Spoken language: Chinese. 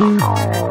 好。